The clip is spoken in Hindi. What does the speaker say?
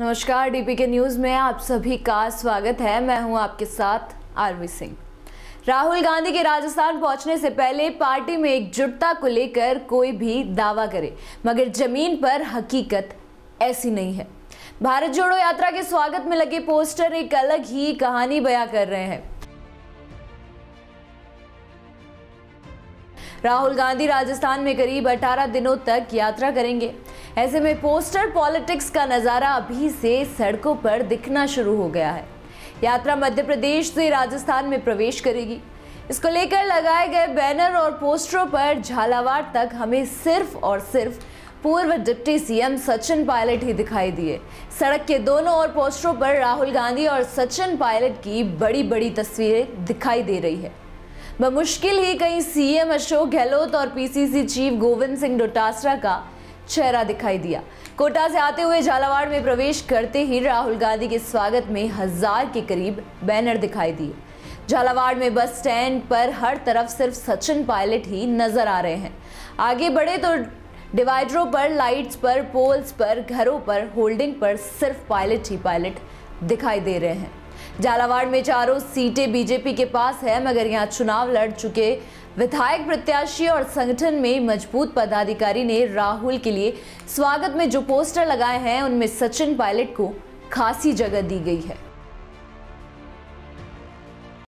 नमस्कार डीपी के न्यूज़ में आप सभी का स्वागत है। मैं हूँ आपके साथ आरवी सिंह। राहुल गांधी के राजस्थान पहुँचने से पहले पार्टी में एकजुटता को लेकर कोई भी दावा करे, मगर ज़मीन पर हकीकत ऐसी नहीं है। भारत जोड़ो यात्रा के स्वागत में लगे पोस्टर एक अलग ही कहानी बयां कर रहे हैं। राहुल गांधी राजस्थान में करीब 18 दिनों तक यात्रा करेंगे। ऐसे में पोस्टर पॉलिटिक्स का नज़ारा अभी से सड़कों पर दिखना शुरू हो गया है। यात्रा मध्य प्रदेश से राजस्थान में प्रवेश करेगी। इसको लेकर लगाए गए बैनर और पोस्टरों पर झालावाड़ तक हमें सिर्फ़ और सिर्फ़ पूर्व डिप्टी सीएम सचिन पायलट ही दिखाई दिए। सड़क के दोनों ओर पोस्टरों पर राहुल गांधी और सचिन पायलट की बड़ी बड़ी तस्वीरें दिखाई दे रही है। बमुश्किल ही कहीं सीएम अशोक गहलोत और पीसीसी चीफ गोविंद सिंह डोटासरा का चेहरा दिखाई दिया। कोटा से आते हुए झालावाड़ में प्रवेश करते ही राहुल गांधी के स्वागत में हज़ार के करीब बैनर दिखाई दिए। झालावाड़ में बस स्टैंड पर हर तरफ़ सिर्फ़ सचिन पायलट ही नज़र आ रहे हैं। आगे बढ़े तो डिवाइडरों पर, लाइट्स पर, पोल्स पर, घरों पर, होल्डिंग पर सिर्फ़ पायलट ही पायलट दिखाई दे रहे हैं। झालावाड़ में चारों सीटें बीजेपी के पास है, मगर यहाँ चुनाव लड़ चुके विधायक प्रत्याशी और संगठन में मज़बूत पदाधिकारी ने राहुल के लिए स्वागत में जो पोस्टर लगाए हैं, उनमें सचिन पायलट को खासी जगह दी गई है।